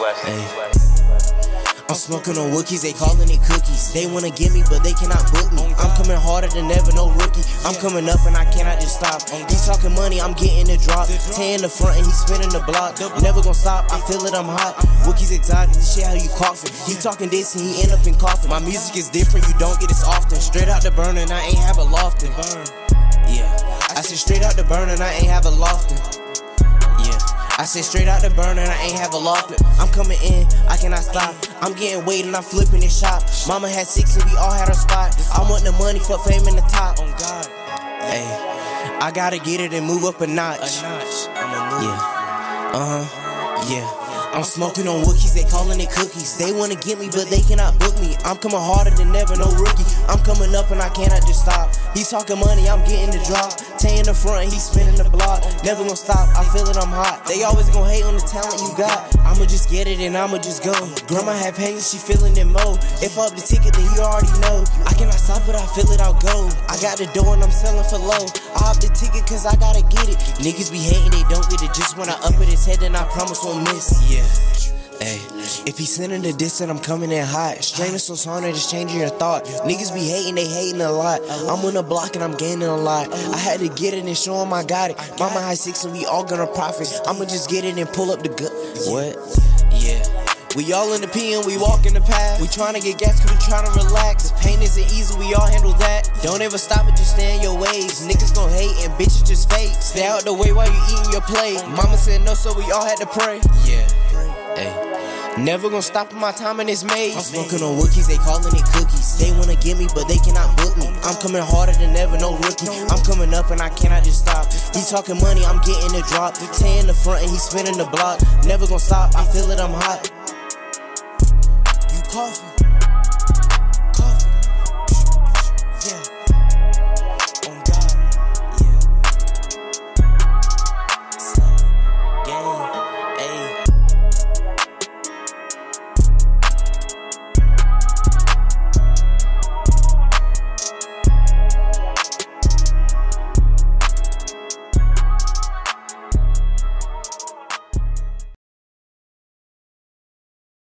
West. Hey. I'm smoking on Wookies, they calling it cookies. They wanna get me, but they cannot book me. I'm coming harder than ever, no rookie. I'm coming up and I cannot just stop. Oh, he's talking money, I'm getting the drop. Ten in the front and he's spinning the block. Never gonna stop, I feel it, I'm hot. Wookies exotic, this shit how you coughing. He talking this and he end up in coffin. My music is different, you don't get this often. Straight out the burn and I ain't have a loftin'. Yeah, I said straight out the burn and I ain't have a loftin'. I said straight out the burn and I ain't have a loft. I'm coming in, I cannot stop. I'm getting weight and I'm flipping this shop. Mama had six and we all had our spot. I want the money for fame in the top. On God. Hey, I gotta get it and move up a notch. Yeah. Uh huh. Yeah. I'm smoking on Wookies, they calling it cookies. They wanna get me, but they cannot book me. I'm coming harder than ever, no rookie. I'm up and I cannot just stop. He's talking money, I'm getting the drop. Tae in the front, he's spinning the block. Never gonna stop, I feel it, I'm hot. They always gonna hate on the talent you got. I'ma just get it and I'ma just go. Grandma had pain, she feeling it more. If I up the ticket, then you already know. I cannot stop it, I feel it, I'll go. I got the door and I'm selling for low. I up the ticket cause I gotta get it. Niggas be hating, they don't get it. Just when I up it his head, then I promise won't miss. Yeah. Hey, if he sending the then I'm coming in hot. Straining so hard, just changing your thought. Niggas be hating, they hating a lot. I'm on the block and I'm gaining a lot. I had to get it and show him I got it. Mama high six and we all gonna profit. I'ma just get it and pull up the gun. What? Yeah. We all in the P and we walk in the path. We trying to get gas cause we trying to relax. Pain isn't easy, Don't ever stop it, just stay in your ways. Niggas gon' hate and bitches just fake. Stay out the way while you eating your plate. Mama said no, so we all had to pray. Yeah. Hey. Never gonna stop my time in this maze. I'm smoking on Wookies, they calling it cookies. They wanna get me, but they cannot book me. I'm coming harder than ever, no rookie. I'm coming up and I cannot just stop. He talking money, I'm getting the drop. Tae in the front and he spinning the block. Never gonna stop, I feel it, I'm hot. You coughing.